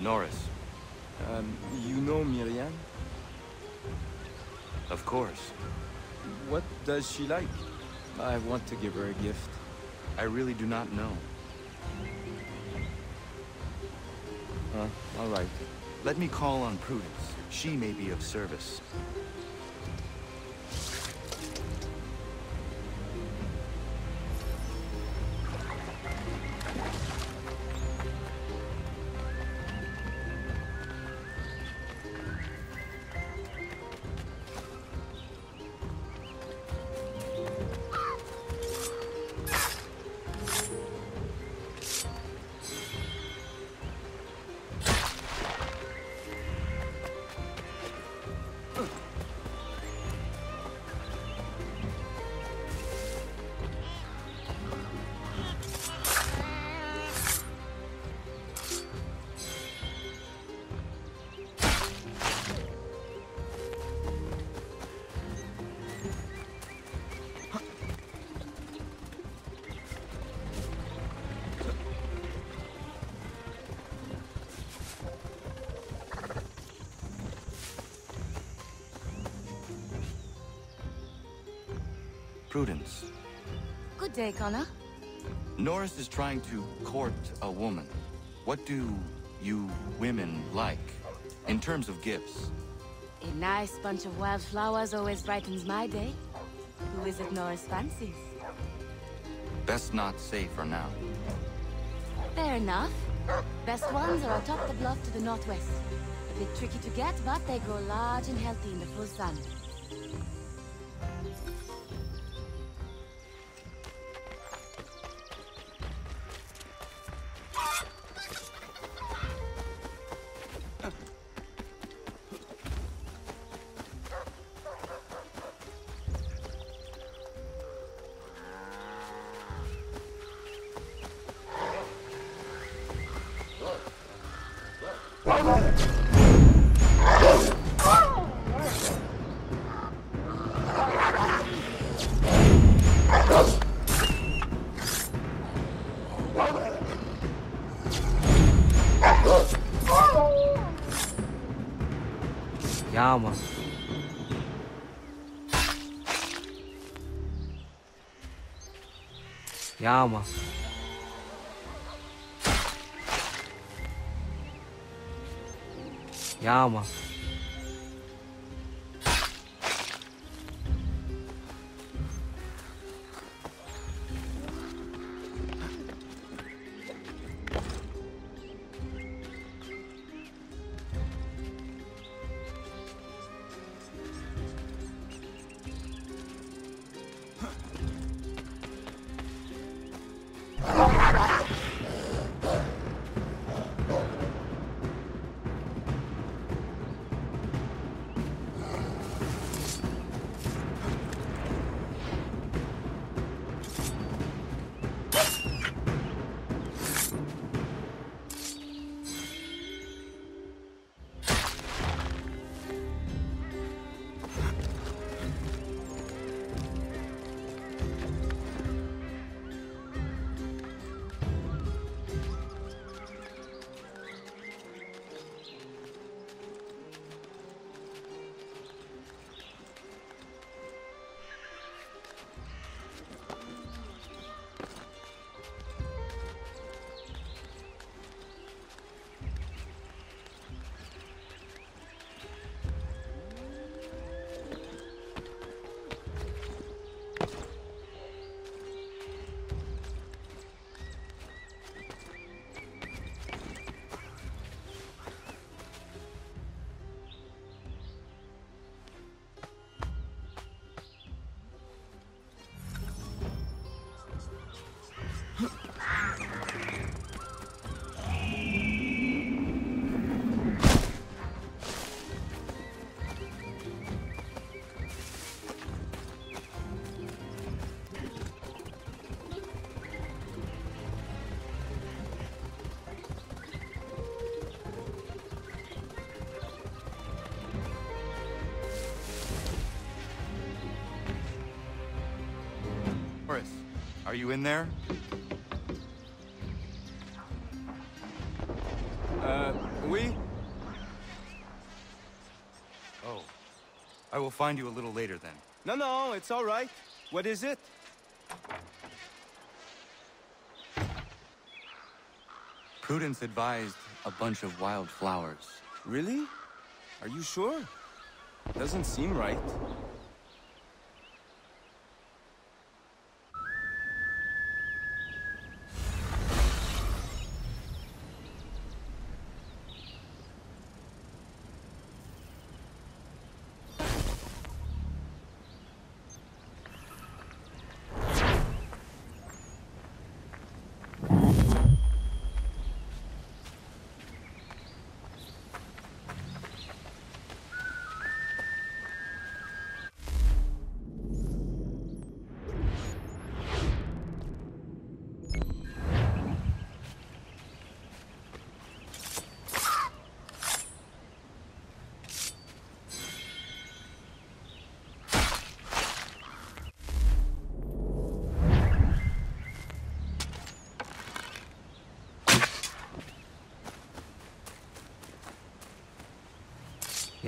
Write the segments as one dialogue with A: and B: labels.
A: Norris,
B: Um, you know Myriam?
A: of course.
B: What does she like? I want to give her a gift.
A: I really do not know.
B: Huh? All right.
A: Let me call on Prudence. She may be of service. Prudence.
C: Good day, Connor.
A: Norris is trying to court a woman. What do you women like? In terms of gifts.
C: A nice bunch of wildflowers always brightens my day. Who is it Norris fancies?
A: Best not say for now.
C: Fair enough. Best ones are atop the bluff to the northwest. A bit tricky to get, but they grow large and healthy in the full sun.
D: Yağmur. Yağmur.
A: Yağmur. Are you in there?
B: Uh, Oui?
A: Oh. I will find you a little later then.
B: No, no, it's all right. What is it?
A: Prudence advised a bunch of wild flowers.
B: Really? Are you sure? Doesn't seem right.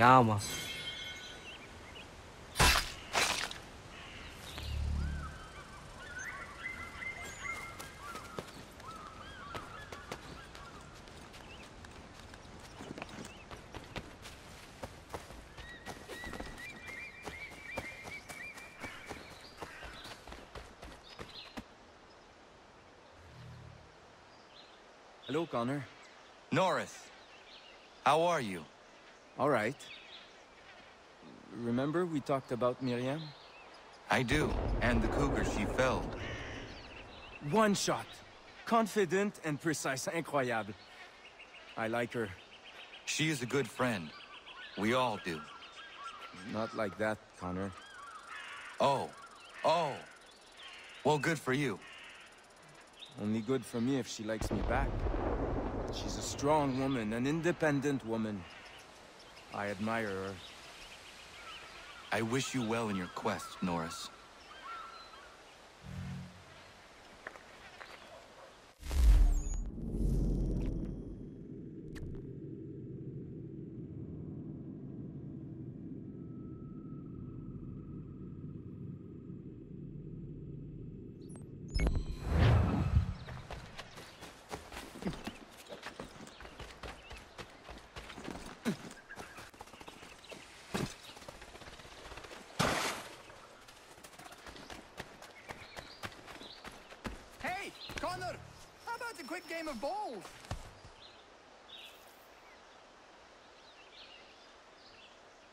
D: Ja, man.
B: Hello, Connor.
A: Norris! How are you?
B: All right. Remember we talked about Myriam?
A: I do. And the cougar she felled.
B: One shot. Confident and precise. Incroyable. I like her.
A: She is a good friend. We all do.
B: Not like that, Connor.
A: Oh. Oh. Well, good for you.
B: Only good for me if she likes me back. She's a strong woman, an independent woman. I admire her.
A: I wish you well in your quest, Norris.
E: Connor! How about a quick game of bowls?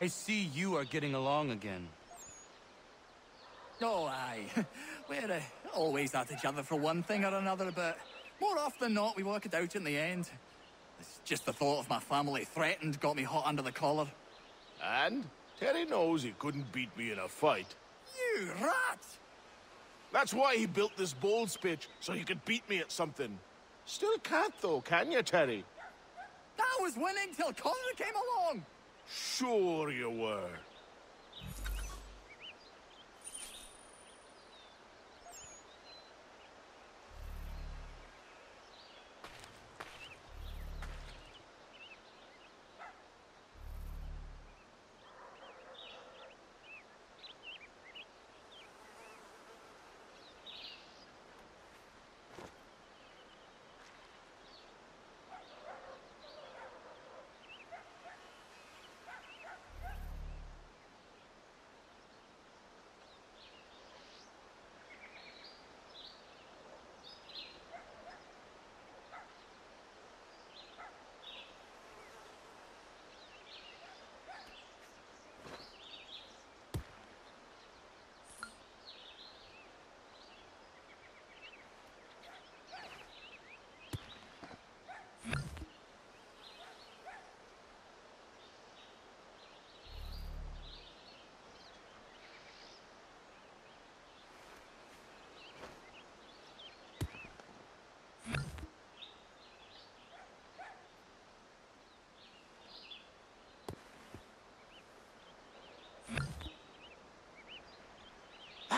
A: I see you are getting along again.
E: Oh, aye. We're uh, always at each other for one thing or another, but more often than not, we work it out in the end. It's just the thought of my family threatened got me hot under the collar.
F: And Terry knows he couldn't beat me in a fight.
E: You rat!
F: That's why he built this bowls pitch, so he could beat me at something. Still can't though, can you, Terry?
E: I was winning till Connor came along!
F: Sure you were.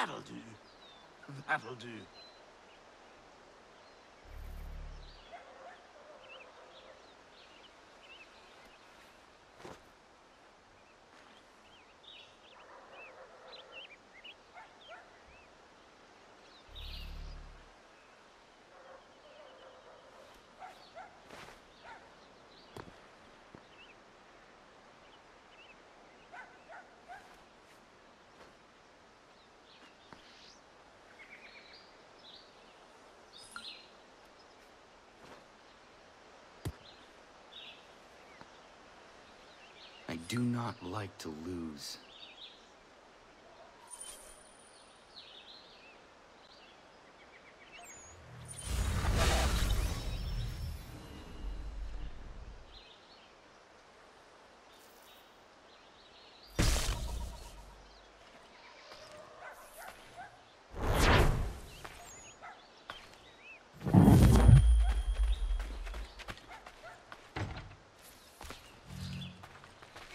F: That'll do. That'll do.
A: Do not like to lose.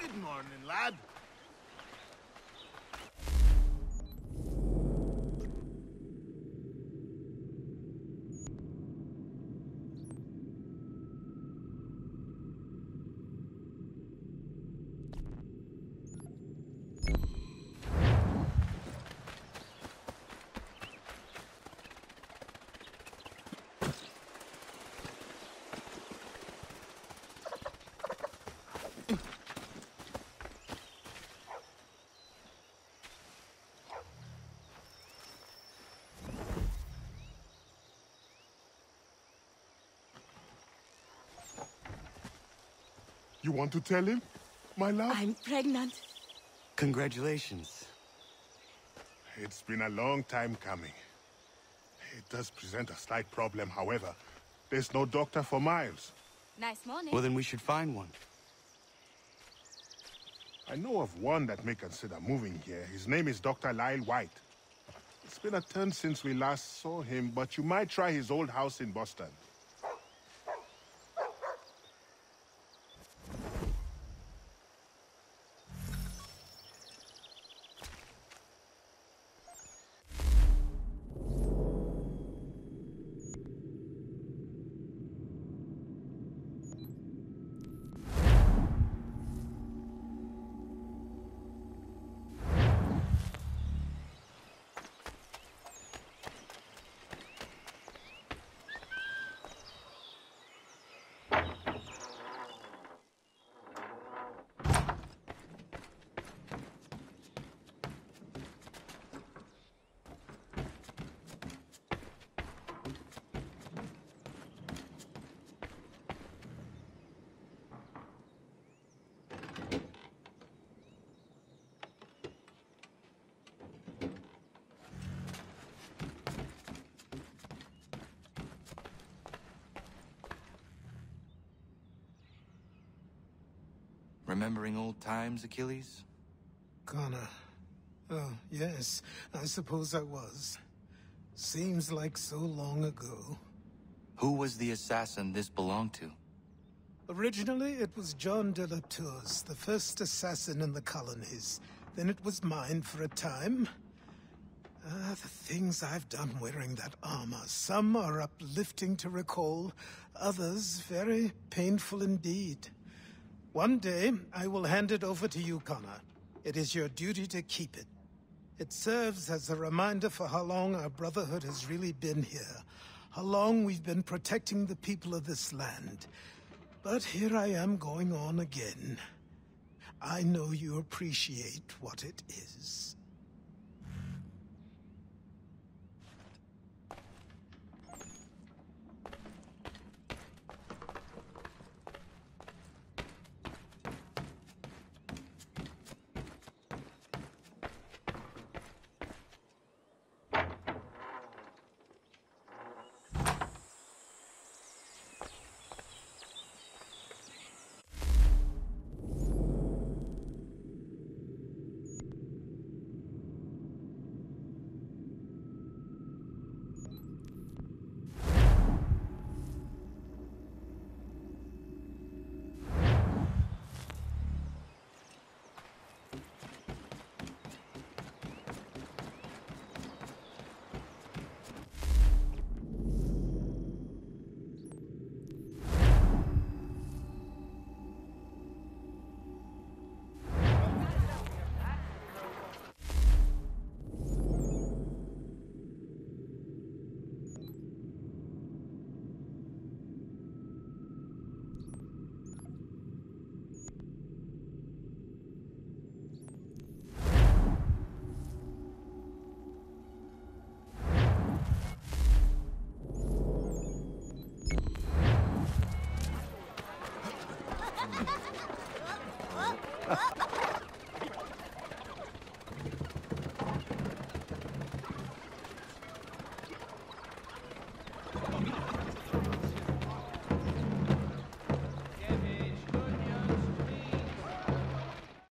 F: Good morning, lad. You want to tell him, my love?
C: I'm pregnant.
A: Congratulations.
F: It's been a long time coming. It does present a slight problem, however. There's no doctor for Miles.
C: Nice morning.
A: Well, then we should find one.
F: I know of one that may consider moving here. His name is Dr. Lyle White. It's been a turn since we last saw him, but you might try his old house in Boston.
A: Remembering old times, Achilles?
G: Connor. Oh, yes, I suppose I was. Seems like so long ago.
A: Who was the assassin this belonged to?
G: Originally, it was John de la Tour's, the first assassin in the colonies. Then it was mine for a time. Ah, the things I've done wearing that armor. Some are uplifting to recall, others very painful indeed. One day, I will hand it over to you, Connor. It is your duty to keep it. It serves as a reminder for how long our Brotherhood has really been here. How long we've been protecting the people of this land. But here I am going on again. I know you appreciate what it is.